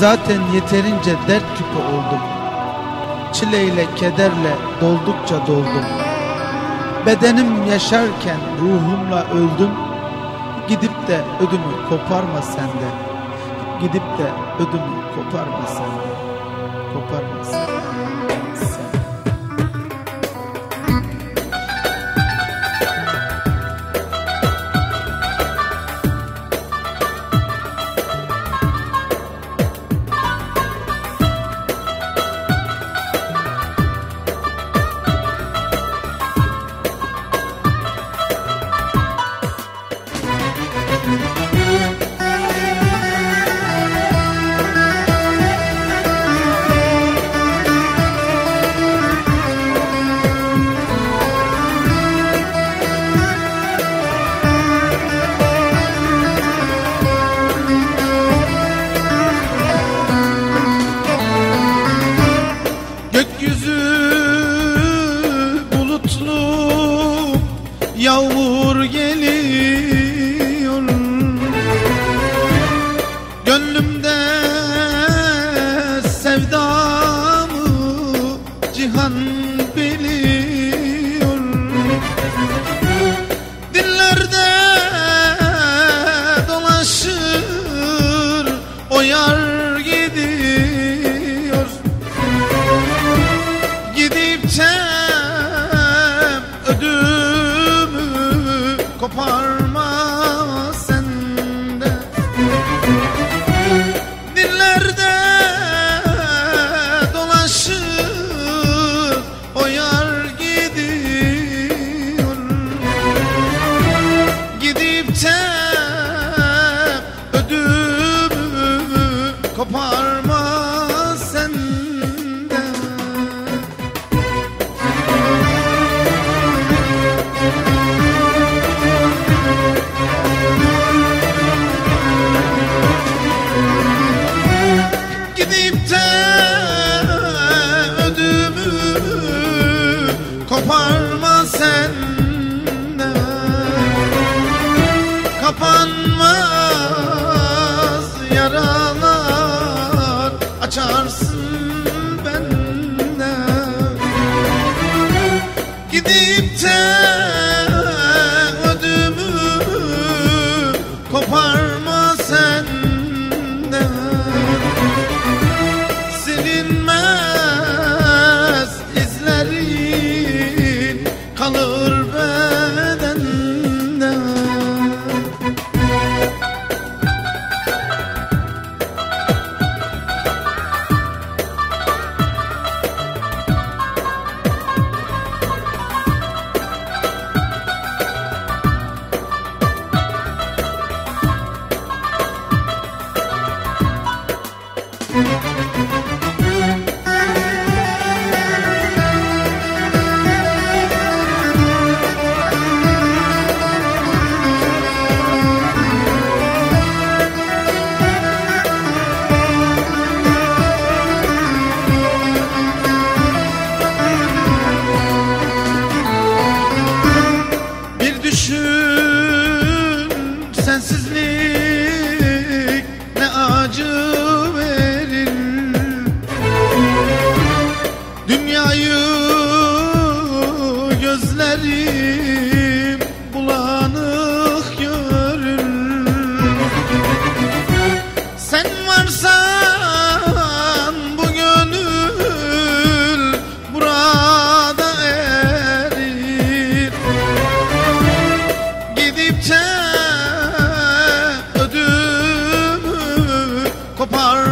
Zaten yeterince dert küpü oldum. Çileyle, kederle doldukça doldum. Bedenim yaşarken ruhumla öldüm. Gidip de ödümü koparma sende. Gidip de ödümü koparma sende. Koparma sende. Bulutlu Yağmur geliyor koparma sende. Dillerde dolaşır o gidiyor. Gidip de ödümü koparma Gidip bulanık görür Sen varsan bu gönül burada erir. Gidip de koparma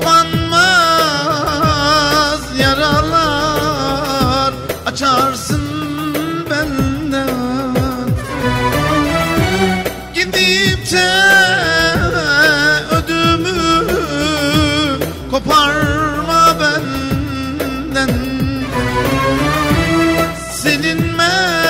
Kapanmaz yaralar. Açarsın benden. Gidip de ödümü koparma benden. Seninle